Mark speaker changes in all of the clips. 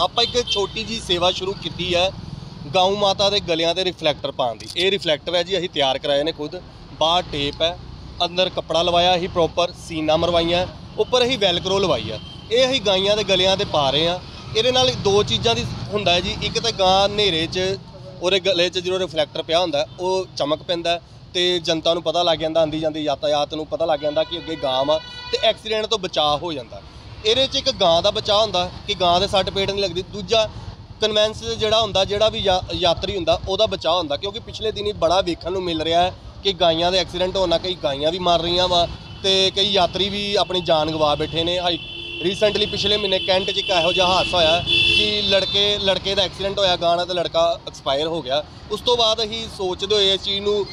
Speaker 1: ਆਪਾਂ ਇੱਕ ਛੋਟੀ ਜੀ ਸੇਵਾ ਸ਼ੁਰੂ ਕੀਤੀ ਹੈ ਗਾਉ ਮਾਤਾ ਦੇ ਗਲਿਆਂ ਤੇ ਰਿਫਲੈਕਟਰ ਪਾਉਣ ਦੀ। ਇਹ ਰਿਫਲੈਕਟਰ ਹੈ ਜੀ, ਅਸੀਂ ਤਿਆਰ ਕਰਾਏ ਨੇ ਖੁਦ। ਬਾਹਰ ਟੇਪ ਹੈ, ਅੰਦਰ ਕੱਪੜਾ ਲਵਾਇਆ, ਅਸੀਂ ਪ੍ਰੋਪਰ ਸੀਨਾ ਮਰਵਾਈਆਂ, ਉੱਪਰ ਅਸੀਂ ਵੈਲਕਰੋ ਲਵਾਈ ਆ। ਇਹ ਅਸੀਂ ਗਾਈਆਂ ਦੇ ਗਲਿਆਂ ਤੇ ਪਾ ਰਹੇ ਆ। ਇਹਦੇ ਨਾਲ ਦੋ ਚੀਜ਼ਾਂ ਦੀ ਹੁੰਦਾ ਹੈ ਜੀ, ਇੱਕ ਤਾਂ ਗਾਂ ਹਨੇਰੇ 'ਚ, ਉਹਦੇ ਗਲੇ 'ਚ ਜਿਹੜਾ ਰਿਫਲੈਕਟਰ ਪਿਆ ਹੁੰਦਾ, ਉਹ ਚਮਕ ਪੈਂਦਾ ਤੇ ਜਨਤਾ ਨੂੰ ਪਤਾ ਲੱਗ ਜਾਂਦਾ, ਆਂਦੀ ਜਾਂਦੀ ਯਾਤਾਯਾਤ ਨੂੰ ਪਤਾ ਲੱਗ ਜਾਂਦਾ ਕਿ ਅੱਗੇ ਗਾਂ ਆ ਤੇ ਐਕਸੀਡੈਂਟ ਤੋਂ ਬਚਾਅ ਹੋ ਜਾਂਦਾ। ਇਹਦੇ 'ਚ ਇੱਕ ਗਾਂ ਦਾ ਬਚਾਅ ਹੁੰਦਾ ਕਿ ਗਾਂ ਦੇ ਸੱਟ ਪੇਟ ਨਹੀਂ ਲੱਗਦੀ। ਦੂਜਾ ਕਨਵੈਂਸ ਜਿਹੜਾ ਹੁੰਦਾ, ਜਿਹੜਾ ਵੀ ਯਾ- ਯਾਤਰੀ ਹੁੰਦਾ, ਉਹਦਾ ਬਚਾਅ ਹੁੰਦਾ। ਕਿਉਂਕਿ ਪਿਛਲੇ ਦਿਨੀ ਬੜਾ ਵੇਖਣ ਨੂੰ ਮਿਲ ਰਿਹਾ ਹੈ ਕਿ ਗਾਈਆਂ ਦੇ ਐਕਸੀਡੈਂਟ ਹੋਣਾ ਕਈ ਗਾਈਆਂ ਵੀ ਮਰ ਰਹੀਆਂ ਵਾ ਤੇ ਕਈ ਯਾਤਰੀ ਵੀ ਆਪਣੀ ਜਾਨ ਗਵਾ ਬੈਠੇ ਨੇ। ਹਾਈ ਰੀਸੈਂਟਲੀ ਪਿਛਲੇ ਮਹੀਨੇ ਕੈਂਟ 'ਚ ਇੱਕ ਇਹੋ ਜਿਹਾ ਹਾਦਸਾ ਹੋਇਆ ਕਿ ਲੜਕੇ ਲੜਕੇ ਦਾ ਐਕਸੀਡੈਂਟ ਹੋਇਆ ਗਾਣਾ ਤੇ ਲੜਕਾ ਐਕਸਪਾਇਰ ਹੋ ਗਿਆ। ਉਸ ਤੋਂ ਬਾਅਦ ਅਸੀਂ ਸੋਚਦੇ ਹੋਏ ਇਸ ਚੀਜ਼ ਨੂੰ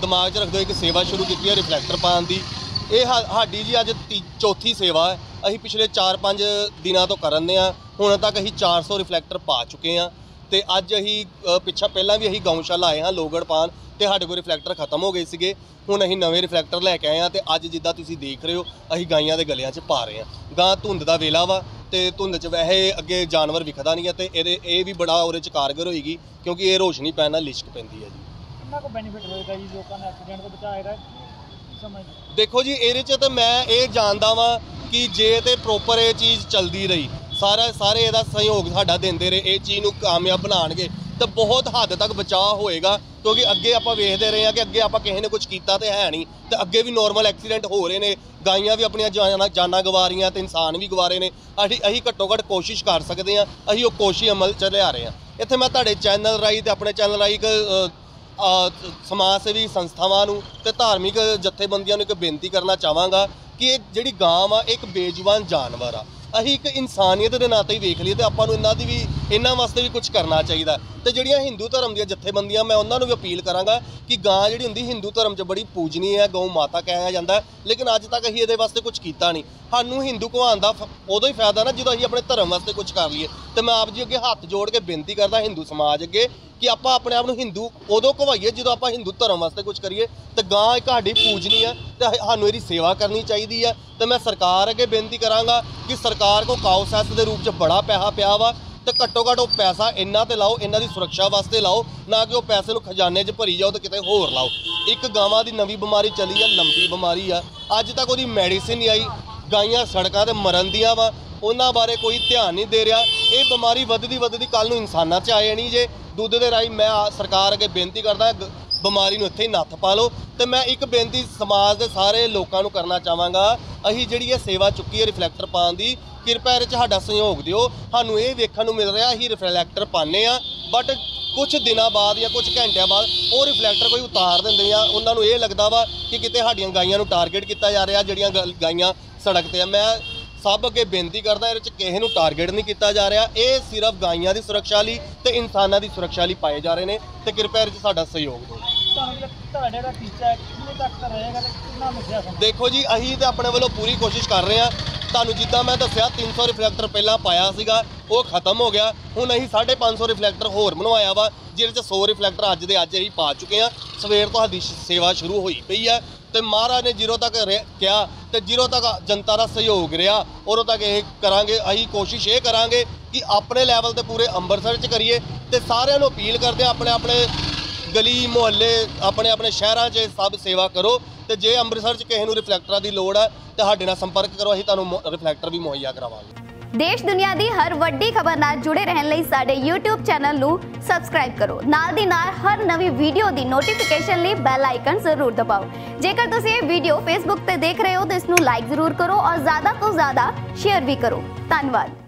Speaker 1: ਦਿਮਾਗ 'ਚ ਰੱਖਦੇ ਹੋਏ ਇੱਕ ਸੇਵਾ ਸ਼ੁਰੂ ਕੀਤੀ ਹੈ ਰਿਫਲੈਕਟਰ ਪਾਉਣ ਦੀ। ਇਹ ਸਾ- ਸਾਡੀ ਜੀ ਅੱਜ ਤੀ- ਚੌਥੀ ਸੇਵਾ ਹੈ। ਅਸੀਂ ਪਿਛਲੇ 4-5 ਦਿਨਾਂ ਤੋਂ ਕਰਨ ਦੇ ਆ ਹੁਣ ਤੱਕ ਅਸੀਂ 400 ਰਿਫਲੈਕਟਰ ਪਾ ਚੁੱਕੇ ਆ ਤੇ ਅੱਜ ਅਸੀਂ ਪਿੱਛਾ ਪਹਿਲਾਂ ਵੀ ਅਸੀਂ ਗਊਸ਼ਾਲਾ ਆਏ ਹਾਂ ਲੋਗੜ ਪਾਣ ਤੇ ਸਾਡੇ ਕੋਲ ਰਿਫਲੈਕਟਰ ਖਤਮ ਹੋ ਗਏ ਸੀਗੇ। ਹੁਣ ਅਸੀਂ ਨਵੇਂ ਰਿਫਲੈਕਟਰ ਲੈ ਕੇ ਆਏ ਆ ਤੇ ਅੱਜ ਜਿੱਦਾਂ ਤੁਸੀਂ ਦੇਖ ਰਹੇ ਹੋ ਅਸੀਂ ਗਾਈਆਂ ਦੇ ਗਲਿਆਂ 'ਚ ਪਾ ਰਹੇ ਆ ਗਾਂ ਧੁੰਦ ਦਾ ਵੇਲਾ ਵਾ ਤੇ ਧੁੰਦ 'ਚ ਵੈਸੇ ਅੱਗੇ ਜਾਨਵਰ ਵਿਖਦਾ ਨਹੀਂ ਹੈ ਤੇ ਇਹਦੇ ਇਹ ਵੀ ਬੜਾ ਉਹਦੇ 'ਚ ਕਾਰਗਰ ਹੋਏਗੀ ਕਿਉਂਕਿ ਇਹ ਰੋਸ਼ਨੀ ਪੈਣ ਨਾਲ ਲਿਸ਼ਕ ਪੈਂਦੀ ਹੈ ਜੀ।
Speaker 2: ਕਿੰਨਾ ਕੁ ਬੈਨੀਫਿਟ ਹੋਏਗਾ ਜੀ ਲੋਕਾਂ ਨੂੰ ਐਕਸੀਡੈਂਟ ਤੋਂ ਬਚਾਏਗਾ
Speaker 1: ਦੇਖੋ ਜੀ ਇਹਦੇ 'ਚ ਤਾਂ ਮੈਂ ਇਹ ਜਾਣਦਾ ਵਾਂ ਕਿ ਜੇ ਤੇ ਪ੍ਰੋਪਰ ਇਹ ਚੀਜ਼ ਚੱਲਦੀ ਰਹੀ, ਸਾਰਾ ਸਾਰੇ ਇਹਦਾ ਸਹਿਯੋਗ ਸਾਡਾ ਦਿੰਦੇ ਰਹੇ, ਇਹ ਚੀਜ਼ ਨੂੰ ਕਾਮਯਾਬ ਬਣਾਉਣਗੇ, ਤਾਂ ਬਹੁਤ ਹੱਦ ਤੱਕ ਬਚਾਅ ਹੋਏਗਾ, ਕਿਉਂਕਿ ਅੱਗੇ ਆਪਾਂ ਵੇਖਦੇ ਰਹੇ ਹਾਂ ਕਿ ਅੱਗੇ ਆਪਾਂ ਕਿਸੇ ਨੇ ਕੁਝ ਕੀਤਾ ਤੇ ਹੈ ਨਹੀਂ, ਤੇ ਅੱਗੇ ਵੀ ਨਾਰਮਲ ਐਕਸੀਡੈਂਟ ਹੋ ਰਹੇ ਨੇ, ਗਾਈਆਂ ਵੀ ਆਪਣੀਆਂ ਜਾਨਾਂ ਜਾਨਾਂ ਗਵਾ ਰਹੀਆਂ ਤੇ ਇਨਸਾਨ ਵੀ ਗਵਾ ਰਹੇ ਨੇ, ਅਸੀਂ ਅਸੀਂ ਘੱਟੋ ਘੱਟ ਕੋਸ਼ਿਸ਼ ਕਰ ਸਕਦੇ ਹਾਂ, ਅਸੀਂ ਉਹ ਕੋਸ਼ਿਸ਼ ਅਮਲ ਚ ਲਿਆ ਰਹੇ ਹਾਂ। ਇੱਥੇ ਮੈਂ ਤੁਹਾਡੇ ਚੈਨਲ ਰਾਹੀਂ ਤੇ ਆਪਣੇ ਚੈਨਲ ਰਾਹੀਂ ਇੱਕ ਸਮਾਜ ਸੇਵੀ ਸੰਸਥਾਵਾਂ ਨੂੰ ਤੇ ਧਾਰਮਿਕ ਜਥੇਬੰਦੀਆਂ ਨੂੰ ਇੱਕ ਬੇਨਤੀ ਕਰਨਾ ਚਾਹਾਂਗਾ ਕਿ ਇਹ ਜਿਹੜੀ ਗਾਂ ਵਾ ਇੱਕ ਬੇਜਵਾਨ ਜਾਨਵਰ ਆ। ਅਸੀਂ ਇੱਕ ਇਨਸਾਨੀਅਤ ਦੇ ਨਾਤੇ ਹੀ ਵੇਖ ਲਈਏ ਤੇ ਆਪਾਂ ਨੂੰ ਇਹਨਾਂ ਦੀ ਵੀ ਇਹਨਾਂ ਵਾਸਤੇ ਵੀ ਕੁਝ ਕਰਨਾ ਚਾਹੀਦਾ। ਤੇ ਜਿਹੜੀਆਂ ਹਿੰਦੂ ਧਰਮ ਦੀਆਂ ਜਥੇਬੰਦੀਆਂ, ਮੈਂ ਉਹਨਾਂ ਨੂੰ ਵੀ ਅਪੀਲ ਕਰਾਂਗਾ ਕਿ ਗਾਂ ਜਿਹੜੀ ਹੁੰਦੀ ਹਿੰਦੂ ਧਰਮ 'ਚ ਬੜੀ ਪੂਜਨੀ ਹੈ, ਗਊ ਮਾਤਾ ਕਿਹਾ ਜਾਂਦਾ ਲੇਕਿਨ ਅੱਜ ਤੱਕ ਅਸੀਂ ਇਹਦੇ ਵਾਸਤੇ ਕੁਝ ਕੀਤਾ ਨਹੀਂ। ਸਾਨੂੰ ਹਿੰਦੂ ਕਹਾਉਣ ਦਾ ਫ- ਉਦੋਂ ਹੀ ਫਾਇਦਾ ਨਾ ਜਦੋਂ ਅਸੀਂ ਆਪਣੇ ਧਰਮ ਵਾਸਤੇ ਕੁਝ ਕਰ ਲਈਏ। ਤੇ ਮੈਂ ਆਪ ਜੀ ਅੱਗੇ ਹੱਥ ਜੋੜ ਕੇ ਬੇਨਤੀ ਕਰਦਾ ਹਿੰਦੂ ਸਮਾਜ ਅੱਗੇ ਕਿ ਆਪਾਂ ਆਪਣੇ ਆਪ ਨੂੰ ਹਿੰਦੂ ਉਦੋਂ ਕਵਾਈਏ ਜਦੋਂ ਆਪਾਂ ਹਿੰਦੂ ਧਰਮ ਵਾਸਤੇ ਕੁਝ ਕਰੀਏ। ਤੇ ਗਾਂ ਇੱਕ ਸਾਡੀ ਪੂਜਨੀ ਹੈ ਤੇ ਸਾਨੂੰ ਇਹਦੀ ਸੇਵਾ ਕਰਨੀ ਚਾਹੀਦੀ ਹੈ। ਤੇ ਮੈਂ ਸਰਕਾਰ ਅੱਗੇ ਬੇਨਤੀ ਕਰਾਂਗਾ ਕਿ ਸਰਕਾਰ ਕੋ ਕਾਉਸੈਸ ਦੇ ਰੂਪ 'ਚ ਬੜਾ ਪੈਸਾ ਪਿਆ ਵਾ। ਤੇ ਘੱਟੋ ਘੱਟ ਉਹ ਪੈਸਾ ਇੰਨਾ ਤੇ ਲਾਓ, ਇਹਨਾਂ ਦੀ ਸੁਰੱਖਿਆ ਵਾਸਤੇ ਲਾਓ, ਨਾ ਕਿ ਉਹ ਪੈਸੇ ਨੂੰ ਖਜ਼ਾਨੇ 'ਚ ਭਰੀ ਜਾਓ ਤੇ ਕਿਤੇ ਹੋਰ ਲਾਓ। ਇੱਕ ਗਾਵਾਂ ਦੀ ਨਵੀਂ ਬਿਮਾਰੀ ਚੱਲੀ ਆ, ਲੰਬੀ ਬਿਮਾਰੀ ਆ। ਅੱਜ ਤੱਕ ਉਹਦੀ ਮੈਡੀਸਿਨ ਨਹੀਂ ਆਈ, ਗਾਈਆਂ ਸੜਕਾਂ ਤੇ ਮਰਨ ਦੀਆਂ ਵਾ। ਉਹਨਾਂ ਬਾਰੇ ਕੋਈ ਧਿਆਨ ਨਹੀਂ ਦੇ ਰਿਹਾ। ਇਹ ਬਿਮਾਰੀ ਵੱਧਦੀ ਵੱਧਦੀ ਕੱਲ ਨੂੰ ਇਨਸਾਨਾਂ 'ਚ ਆ ਜਾਣੀ ਜੇ। ਦੁੱਧ ਦੇ ਰਾਹੀਂ ਮੈਂ ਸਰਕਾਰ ਅੱਗੇ ਬੇਨਤੀ ਕਰਦਾ ਬਿਮਾਰੀ ਨੂੰ ਇੱਥੇ ਹੀ ਨੱਥ ਪਾ ਲਓ। ਤੇ ਮੈਂ ਇੱਕ ਬੇਨਤੀ ਸਮਾਜ ਦੇ ਸਾਰੇ ਲੋਕਾਂ ਨੂੰ ਕਰਨਾ ਚਾਹਾਂਗਾ। ਅਸੀਂ ਜਿਹੜੀ ਇਹ ਸੇਵਾ ਚੁੱਕੀ ਹੈ, ਰਿਫਲੈਕਟਰ ਪਾਉਣ ਦੀ ਕਿਰਪਾ ਇਹਦੇ 'ਚ ਸਾਡਾ ਸਹਿਯੋਗ ਦਿਓ। ਸਾਨੂੰ ਇਹ ਵੇਖਣ ਨੂੰ ਮਿਲ ਰਿਹਾ ਅਸੀਂ ਰਿਫਲੈਕਟਰ ਪਾਉਂਦੇ ਆ ਬਟ ਕੁਝ ਦਿਨਾਂ ਬਾਅਦ ਜਾਂ ਕੁਝ ਘੰਟਿਆਂ ਬਾਅਦ ਉਹ ਰਿਫਲੈਕਟਰ ਕੋਈ ਉਤਾਰ ਦਿੰਦੇ ਆ। ਉਹਨਾਂ ਨੂੰ ਇਹ ਲੱਗਦਾ ਵਾ ਕਿ ਕਿਤੇ ਸਾਡੀਆਂ ਗਾਈਆਂ ਨੂੰ ਟਾਰਗੇਟ ਕੀਤਾ ਜਾ ਰਿਹਾ ਜਿਹੜੀਆਂ ਗਾਈਆਂ ਸੜਕ ਤੇ ਆ। ਮੈਂ ਸਭ ਅੱਗੇ ਬੇਨਤੀ ਕਰਦਾ ਇਹਦੇ 'ਚ ਕਿਸੇ ਨੂੰ ਟਾਰਗੇਟ ਨਹੀਂ ਕੀਤਾ ਜਾ ਰਿਹਾ। ਇਹ ਸਿਰਫ ਗਾਈਆਂ ਦੀ ਸੁਰੱਖਿਆ ਲਈ ਤੇ ਇਨਸਾਨਾਂ ਦੀ ਸੁਰੱਖਿਆ ਲਈ ਪਾਏ ਜਾ ਰਹੇ ਨੇ ਤੇ ਕਿਰਪਾ ਇਹਦੇ 'ਚ ਸਾਡਾ ਸਹਿਯੋਗ ਦਿਓ।
Speaker 2: ਤੁਹਾਨੂੰ ਜਿਹੜਾ ਤੁਹਾਡੇ ਦਾ ਟੀਚਾ ਹੈ ਕਿੰਨੇ ਤੱਕ ਦਾ ਰਹੇਗਾ ਤੇ ਕਿੰਨਾ ਮਿਲਿਆ ਸਾਨੂੰ
Speaker 1: ਦੇਖੋ ਜੀ ਅਸੀਂ ਤੇ ਆਪਣੇ ਵੱਲੋਂ ਪੂਰੀ ਕੋਸ਼ਿਸ਼ ਕਰ ਰਹੇ ਹਾਂ ਤੁਹਾਨੂੰ ਜਿੱਦਾਂ ਮੈਂ ਦੱਸਿਆ 300 ਰਿਫਲੈਕਟਰ ਪਹਿਲਾਂ ਪਾਇਆ ਸੀਗਾ, ਉਹ ਖਤਮ ਹੋ ਗਿਆ। ਹੁਣ ਅਸੀਂ 550 ਰਿਫਲੈਕਟਰ ਹੋਰ ਬਣਵਾਇਆ ਵਾ, ਜਿਹਦੇ ਚ 100 ਰਿਫਲੈਕਟਰ ਅੱਜ ਦੇ ਅੱਜ ਅਸੀਂ ਪਾ ਚੁੱਕੇ ਹਾਂ। ਸਵੇਰ ਤੋਂ ਸਾਡੀ ਸ਼- ਸੇਵਾ ਸ਼ੁਰੂ ਹੋਈ ਪਈ ਹੈ ਤੇ ਮਹਾਰਾਜ ਨੇ ਜਦੋਂ ਤੱਕ ਰਹਿ- ਕਿਹਾ ਤੇ ਜਦੋਂ ਤੱਕ ਜਨਤਾ ਦਾ ਸਹਿਯੋਗ ਰਿਹਾ, ਉਦੋਂ ਤੱਕ ਇਹ ਕਰਾਂਗੇ, ਅਸੀਂ ਕੋਸ਼ਿਸ਼ ਇਹ ਕਰਾਂਗੇ ਕਿ ਆਪਣੇ ਲੈਵਲ ਤੇ ਪੂਰੇ ਅੰਮ੍ਰਿਤਸਰ ਚ ਕਰੀਏ ਤੇ ਸਾਰਿਆਂ ਨੂੰ ਅਪੀਲ ਕਰਦੇ ਹਾਂ, ਆਪਣੇ ਆਪਣੇ ਗਲੀ, ਮੁਹੱਲੇ, ਆਪਣੇ ਆਪਣੇ ਸ਼ਹਿਰਾਂ 'ਚ ਸਭ ਸੇਵਾ ਕਰੋ ਤੇ ਜੇ ਅੰਮ੍ਰਿਤਸਰ 'ਚ ਕਿਸੇ ਨੂੰ ਰਿਫਲੈਕਟਰਾਂ ਦੀ ਲੋੜ ਹੈ ਤੇ ਸਾਡੇ ਨਾਲ ਸੰਪਰਕ ਕਰੋ, ਅਸੀਂ ਤੁਹਾਨੂੰ ਰਿਫਲੈਕਟਰ ਵੀ ਮੁਹੱਈਆ ਕਰਾਵਾਂਗੇ।
Speaker 3: ਦੇਸ਼ ਦੁਨੀਆ ਦੀ ਹਰ ਵੱਡੀ ਖਬਰ ਨਾਲ ਜੁੜੇ ਰਹਿਣ ਲਈ ਸਾਡੇ YouTube ਚੈਨਲ ਨੂੰ ਸਬਸਕ੍ਰਾਈਬ ਕਰੋ। ਨਾਲ ਦੀ ਨਾਲ ਹਰ ਨਵੀਂ ਵੀਡੀਓ ਦੀ ਨੋਟੀਫਿਕੇਸ਼ਨ ਲਈ ਬੈਲ ਆਈਕਨ ਜ਼ਰੂਰ ਦਬਾਓ। ਜੇਕਰ ਤੁਸੀਂ ਇਹ ਵੀਡੀਓ Facebook ਤੇ ਦੇਖ ਰਹੇ ਹੋ, ਤਾਂ ਇਸ ਨੂੰ ਲਾਈਕ ਜ਼ਰੂਰ ਕਰੋ ਔਰ ਜ਼ਿਆਦਾ ਤੋਂ ਜ਼ਿਆਦਾ ਸ਼ੇਅਰ ਵੀ ਕਰੋ। ਧੰਨਵਾਦ।